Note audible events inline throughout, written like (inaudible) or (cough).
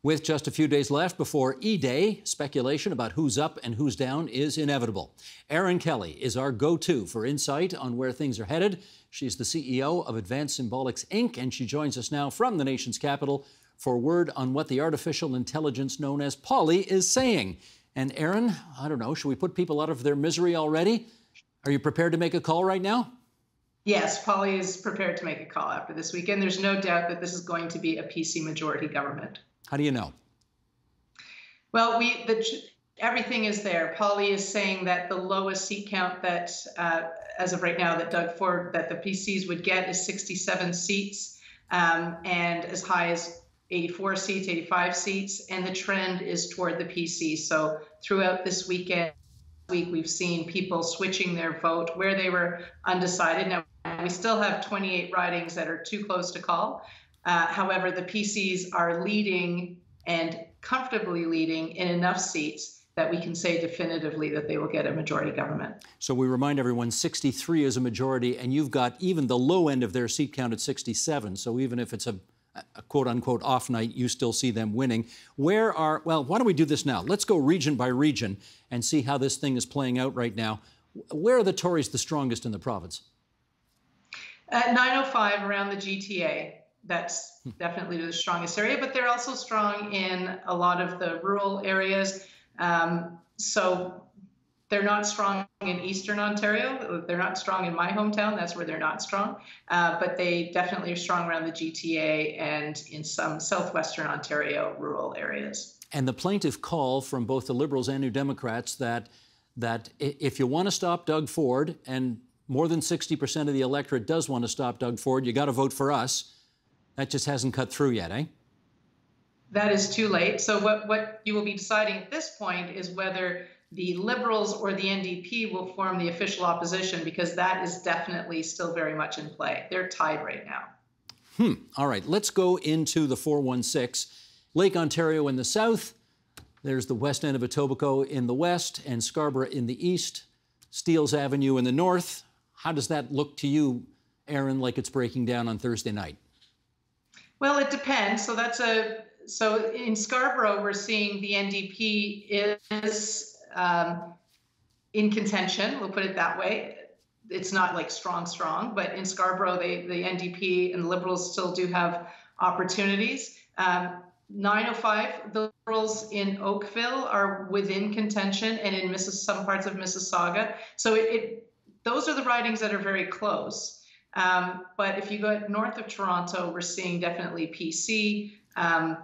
With just a few days left before E Day, speculation about who's up and who's down is inevitable. Erin Kelly is our go to for insight on where things are headed. She's the CEO of Advanced Symbolics Inc., and she joins us now from the nation's capital for word on what the artificial intelligence known as Polly is saying. And Erin, I don't know, should we put people out of their misery already? Are you prepared to make a call right now? Yes, Polly is prepared to make a call after this weekend. There's no doubt that this is going to be a PC majority government. How do you know? Well, we the everything is there. Polly is saying that the lowest seat count that, uh, as of right now, that Doug Ford that the PCs would get is 67 seats, um, and as high as 84 seats, 85 seats, and the trend is toward the PC. So throughout this weekend, week we've seen people switching their vote where they were undecided. Now we still have 28 ridings that are too close to call. Uh, however, the PCs are leading and comfortably leading in enough seats that we can say definitively that they will get a majority government. So we remind everyone 63 is a majority, and you've got even the low end of their seat count at 67. So even if it's a, a quote unquote off night, you still see them winning. Where are, well, why don't we do this now? Let's go region by region and see how this thing is playing out right now. Where are the Tories the strongest in the province? At 905 around the GTA that's definitely the strongest area, but they're also strong in a lot of the rural areas. Um, so they're not strong in Eastern Ontario. They're not strong in my hometown. That's where they're not strong. Uh, but they definitely are strong around the GTA and in some Southwestern Ontario rural areas. And the plaintive call from both the Liberals and New Democrats that that if you want to stop Doug Ford, and more than 60% of the electorate does want to stop Doug Ford, you got to vote for us. That just hasn't cut through yet, eh? That is too late. So what, what you will be deciding at this point is whether the Liberals or the NDP will form the official opposition because that is definitely still very much in play. They're tied right now. Hmm. All right. Let's go into the 416. Lake Ontario in the south. There's the west end of Etobicoke in the west and Scarborough in the east. Steeles Avenue in the north. How does that look to you, Erin, like it's breaking down on Thursday night? Well, it depends. So that's a so in Scarborough, we're seeing the NDP is um, in contention. We'll put it that way. It's not like strong, strong, but in Scarborough, they, the NDP and the Liberals still do have opportunities. Um, 905, the Liberals in Oakville are within contention, and in Missis- some parts of Mississauga. So it, it, those are the ridings that are very close. Um, but if you go north of Toronto, we're seeing definitely PC um,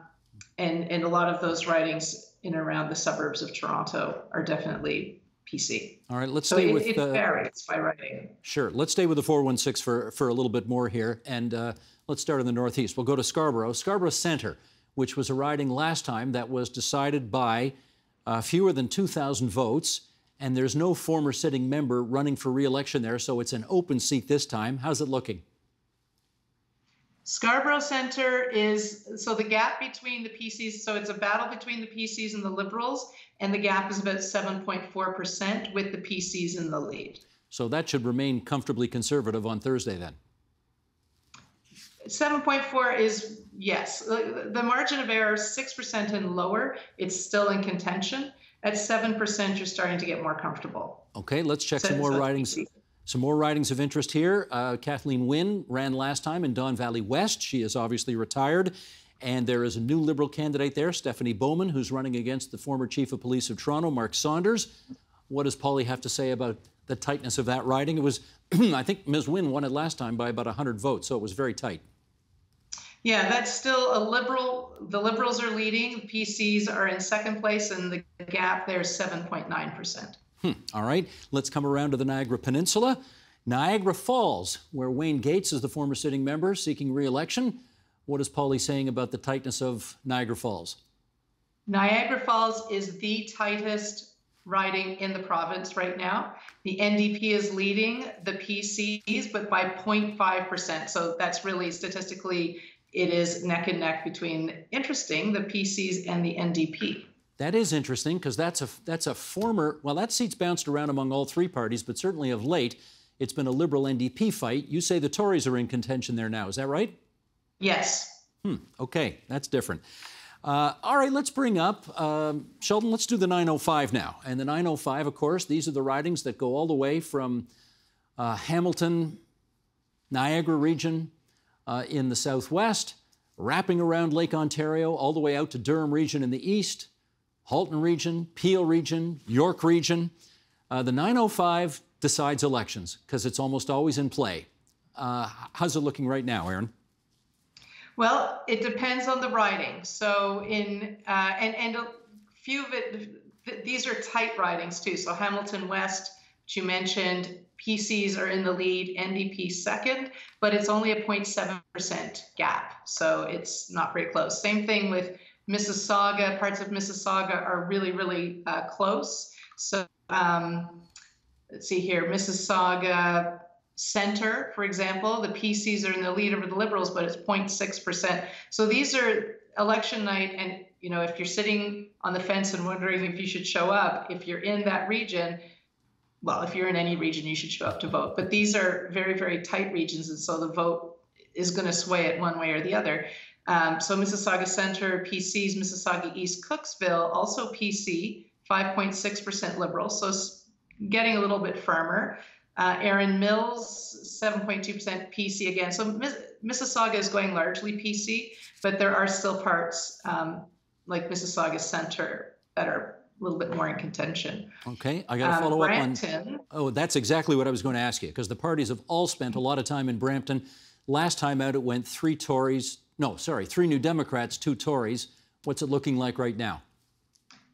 and, and a lot of those ridings in and around the suburbs of Toronto are definitely PC. All right, let's so stay it, with it uh, varies by riding. Sure, let's stay with the 416 for, for a little bit more here, and uh, let's start in the northeast. We'll go to Scarborough, Scarborough Centre, which was a riding last time that was decided by uh, fewer than 2,000 votes and there's no former sitting member running for re-election there, so it's an open seat this time. How's it looking? Scarborough Centre is so the gap between the PCs, so it's a battle between the PCs and the Liberals, and the gap is about 7.4% with the PCs in the lead. So that should remain comfortably conservative on Thursday then. 7.4 is yes. The margin of error is 6% and lower. It's still in contention at 7%, you're starting to get more comfortable. Okay, let's check so, some more so ridings. Some more ridings of interest here. Uh, Kathleen Wynne ran last time in Don Valley West. She is obviously retired. And there is a new Liberal candidate there, Stephanie Bowman, who's running against the former Chief of Police of Toronto, Mark Saunders. What does Polly have to say about the tightness of that riding? It was, (clears throat) I think Ms. Wynne won it last time by about 100 votes, so it was very tight. Yeah, that's still a liberal. The liberals are leading. The PCs are in second place, and the gap there is 7.9%. Hmm. All right, let's come around to the Niagara Peninsula. Niagara Falls, where Wayne Gates is the former sitting member seeking re election. What is Polly saying about the tightness of Niagara Falls? Niagara Falls is the tightest riding in the province right now. The NDP is leading the PCs, but by 0.5%. So that's really statistically it is neck and neck between interesting the PCs and the NDP. That is interesting because that's a that's a former well that seat's bounced around among all three parties, but certainly of late it's been a Liberal NDP fight. You say the Tories are in contention there now, is that right? Yes. Hmm. Okay, that's different. Uh, all right, let's bring up, um, Sheldon, let's do the 905 now. And the 905, of course, these are the ridings that go all the way from uh, Hamilton, Niagara region uh, in the southwest, wrapping around Lake Ontario, all the way out to Durham region in the east, Halton region, Peel region, York region. Uh, the 905 decides elections because it's almost always in play. Uh, how's it looking right now, Erin? Well, it depends on the riding. So in uh, and and a few of it, these are tight ridings too. So Hamilton West, which you mentioned, PCs are in the lead, NDP second, but it's only a 0.7% gap. So it's not very close. Same thing with Mississauga. Parts of Mississauga are really, really uh, close. So um, let's see here, Mississauga, Center, for example, the PCs are in the lead over the Liberals, but it's 0.6%. So these are election night, and you know, if you're sitting on the fence and wondering if you should show up, if you're in that region, well, if you're in any region, you should show up to vote. But these are very, very tight regions, and so the vote is going to sway it one way or the other. Um, so Mississauga Center, PCs, Mississauga East, Cooksville, also PC, 5.6% Liberal, so getting a little bit firmer. Uh, Erin Mills, 7.2% PC again. So Mississauga is going largely PC, but there are still parts um, like Mississauga Center that are a little bit more in contention. Okay, I got to um, follow uh, up on. Oh, that's exactly what I was going to ask you because the parties have all spent a lot of time in Brampton. Last time out, it went three Tories. No, sorry, three New Democrats, two Tories. What's it looking like right now?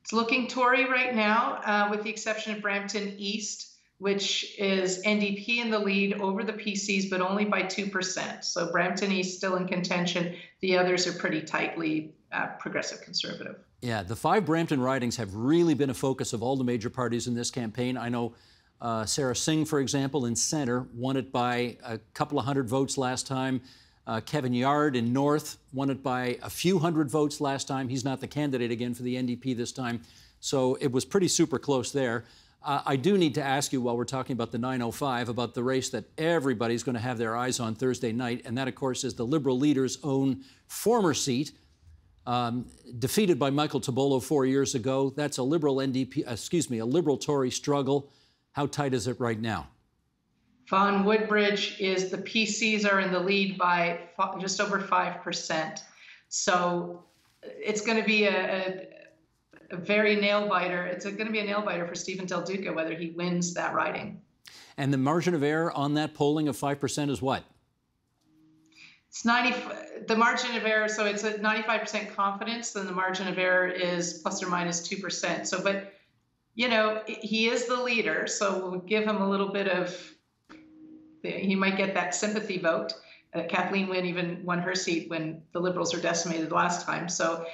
It's looking Tory right now, uh, with the exception of Brampton East which is NDP in the lead over the PCs, but only by 2%. So Brampton East still in contention. The others are pretty tightly uh, progressive conservative. Yeah, the five Brampton ridings have really been a focus of all the major parties in this campaign. I know uh, Sara Singh, for example, in Centre, won it by a couple of hundred votes last time. Uh, Kevin Yarde in North won it by a few hundred votes last time. He's not the candidate again for the NDP this time. So it was pretty super close there. Uh, I do need to ask you while we're talking about the 905 about the race that everybody's going to have their eyes on Thursday night, and that, of course, is the Liberal leader's own former seat, um, defeated by Michael Tibollo four years ago. That's a Liberal NDP, excuse me, a Liberal Tory struggle. How tight is it right now? Vaughan Woodbridge is the PCs are in the lead by just over five percent. So it's going to be a, a a very nail biter. It's going to be a nail biter for Stephen Del Duca whether he wins that riding. And the margin of error on that polling of 5% is what? It's 90, the margin of error, so it's a 95% confidence, then the margin of error is plus or minus 2%. So, but, you know, he is the leader, so we'll give him a little bit of, he might get that sympathy vote. Uh, Kathleen Wynne even won her seat when the Liberals were decimated last time. So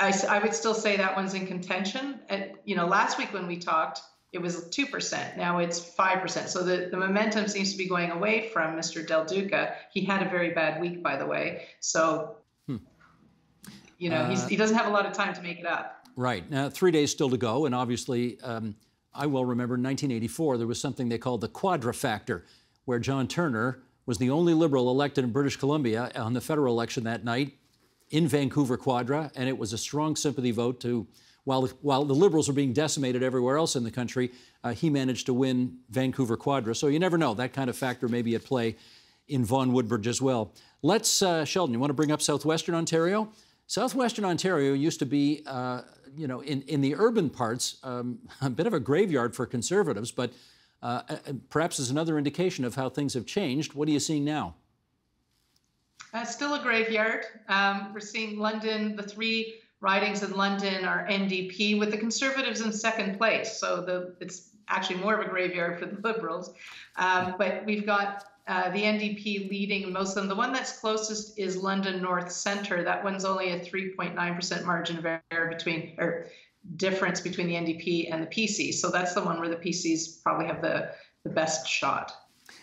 I, I would still say that one's in contention. And, you know, last week when we talked, it was 2%. Now it's 5%. So the, the momentum seems to be going away from Mr. Del Duca. He had a very bad week, by the way. So, hmm. you know, uh, he doesn't have a lot of time to make it up. Right. Now, three days still to go. And obviously, um, I will remember in 1984, there was something they called the Quadra Factor, where John Turner was the only Liberal elected in British Columbia on the federal election that night in Vancouver Quadra, and it was a strong sympathy vote to, while, while the Liberals were being decimated everywhere else in the country, uh, he managed to win Vancouver Quadra. So you never know. That kind of factor may be at play in Vaughan Woodbridge as well. Let's, uh, Sheldon, you want to bring up Southwestern Ontario? Southwestern Ontario used to be, uh, you know, in, in the urban parts, um, (laughs) a bit of a graveyard for conservatives, but uh, perhaps as another indication of how things have changed. What are you seeing now? Uh, still a graveyard. Um, we're seeing London, the three ridings in London are NDP, with the Conservatives in second place. So the it's actually more of a graveyard for the Liberals. Um, but we've got uh, the NDP leading most of them. The one that's closest is London North Centre. That one's only a 3.9% margin of error between, or difference between the NDP and the PC. So that's the one where the PCs probably have the, the best shot.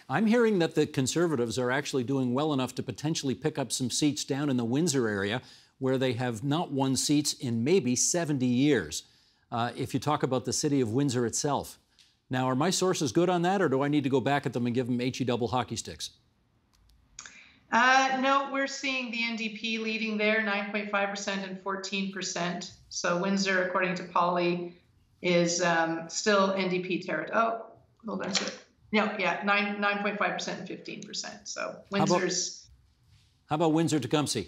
I'm hearing that the Conservatives are actually doing well enough to potentially pick up some seats down in the Windsor area where they have not won seats in maybe 70 years, uh, if you talk about the city of Windsor itself. Now, are my sources good on that, or do I need to go back at them and give them HE double hockey sticks? Uh, no, we're seeing the NDP leading there, 9.5% and 14%. So Windsor, according to Polly, is um, still NDP territory. Oh, hold on a second. No, yeah, 9, 9.5% and 15%. So Windsor's. How about, how about Windsor Tecumseh?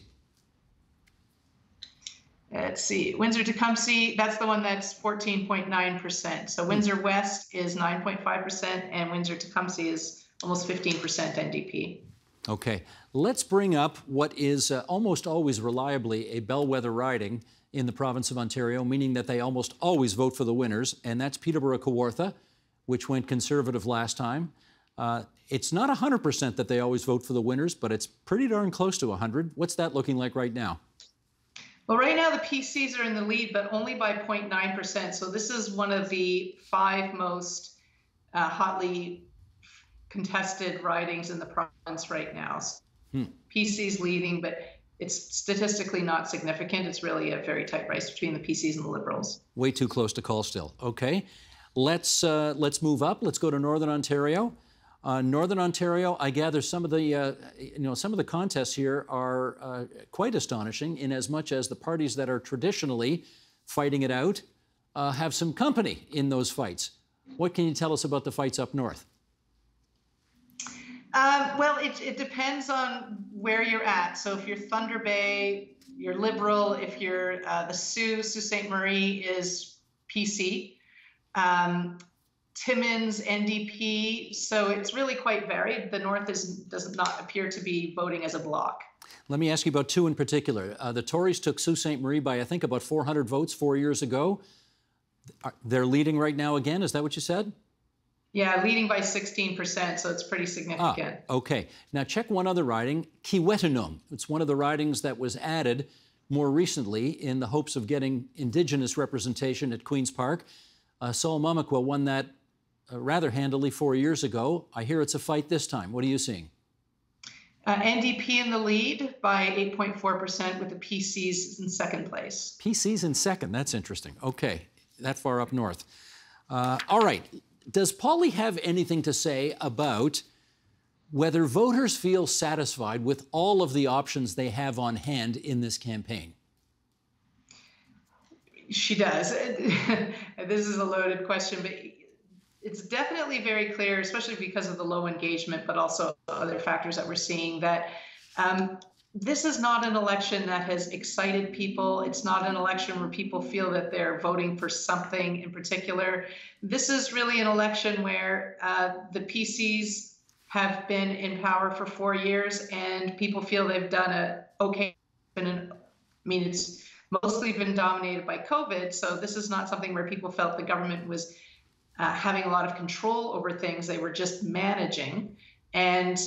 Let's see, Windsor Tecumseh, that's the one that's 14.9%. So Windsor West is 9.5%, and Windsor Tecumseh is almost 15% NDP. Okay, let's bring up what is uh, almost always reliably a bellwether riding in the province of Ontario, meaning that they almost always vote for the winners, and that's Peterborough Kawartha, which went conservative last time. Uh, it's not 100% that they always vote for the winners, but it's pretty darn close to 100. What's that looking like right now? Well, right now the PCs are in the lead, but only by 0.9%. So this is one of the five most uh, hotly contested ridings in the province right now. Hmm. PCs leading, but it's statistically not significant. It's really a very tight race between the PCs and the Liberals. Way too close to call still. Okay, let's uh, let's move up. Let's go to Northern Ontario. Uh, Northern Ontario, I gather some of the uh, you know some of the contests here are uh, quite astonishing in as much as the parties that are traditionally fighting it out uh, have some company in those fights. What can you tell us about the fights up north? Um, well, it, it depends on where you're at. So if you're Thunder Bay, you're Liberal. If you're uh, the Sioux, Sault Ste. Marie is PC. Um, Timmins, NDP. So it's really quite varied. The North is, does not appear to be voting as a bloc. Let me ask you about two in particular. Uh, the Tories took Sault Ste. Marie by, I think, about 400 votes four years ago. They're leading right now again. Is that what you said? Yeah, leading by 16%, so it's pretty significant. Ah, okay. Now check one other riding, Kiiwetinoong. It's one of the ridings that was added more recently in the hopes of getting Indigenous representation at Queen's Park. Uh, Sol Mamakwa won that uh, rather handily four years ago. I hear it's a fight this time. What are you seeing? Uh, NDP in the lead by 8.4% with the PCs in second place. PCs in second. That's interesting. Okay, that far up north. Uh, all right, does Polly have anything to say about whether voters feel satisfied with all of the options they have on hand in this campaign? She does. (laughs) this is a loaded question, but it's definitely very clear, especially because of the low engagement, but also other factors that we're seeing, that um, this is not an election that has excited people. It's not an election where people feel that they're voting for something in particular. This is really an election where uh, the PCs have been in power for four years and people feel they've done a okay. I mean, it's mostly been dominated by COVID. So this is not something where people felt the government was uh, having a lot of control over things. They were just managing. And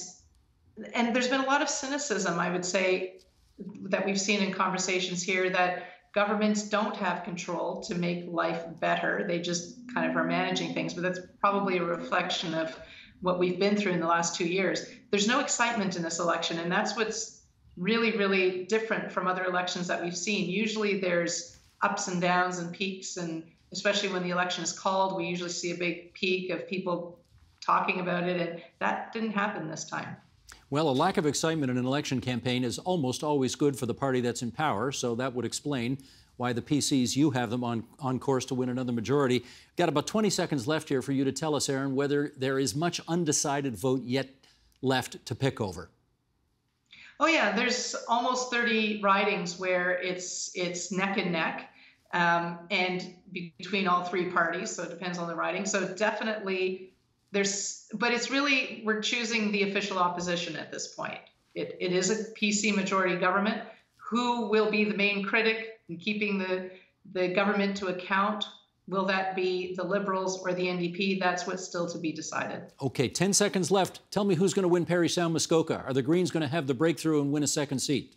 and there's been a lot of cynicism, I would say, that we've seen in conversations here that governments don't have control to make life better. They just kind of are managing things. But that's probably a reflection of what we've been through in the last two years. There's no excitement in this election, and that's what's really, really different from other elections that we've seen. Usually there's ups and downs and peaks, and especially when the election is called, we usually see a big peak of people talking about it, and that didn't happen this time. Well, a lack of excitement in an election campaign is almost always good for the party that's in power, so that would explain why the PCs, you have them on, on course to win another majority. Got about 20 seconds left here for you to tell us, Erin, whether there is much undecided vote yet left to pick over. Oh yeah, there's almost 30 ridings where it's it's neck and neck, um, and between all three parties. So it depends on the riding. So definitely there's but it's really we're choosing the official opposition at this point. It, it is a pc majority government. Who will be the main critic in keeping the the government to account? Will that be the liberals or the ndp that's what's still to be decided. Okay 10 seconds left. Tell me who's going to win Parry Sound Muskoka. Are the greens going to have the breakthrough and win a second seat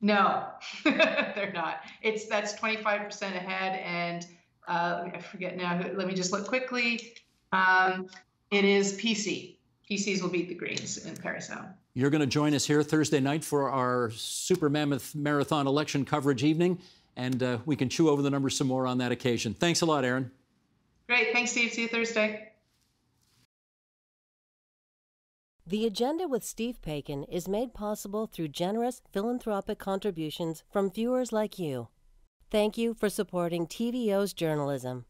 no (laughs) they're not it's that's 25% ahead and uh, i forget now let me just look quickly um, it is PC. PCs will beat the Greens in Sound. You're going to join us here Thursday night for our Super Mammoth Marathon election coverage evening, and uh, we can chew over the numbers some more on that occasion. Thanks a lot, Erin. Great. Thanks, Steve. See you Thursday. The Agenda with Steve Paikin is made possible through generous philanthropic contributions from viewers like you. Thank you for supporting TVO's journalism.